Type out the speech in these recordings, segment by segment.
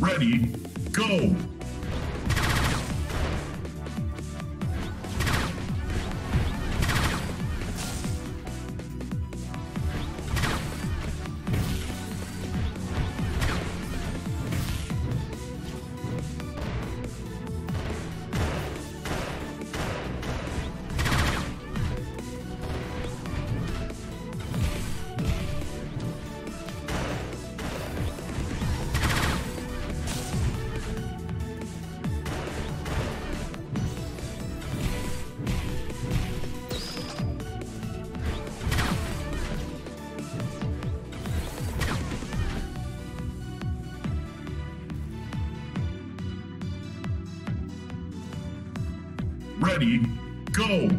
Ready, go! Ready, go!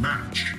Match.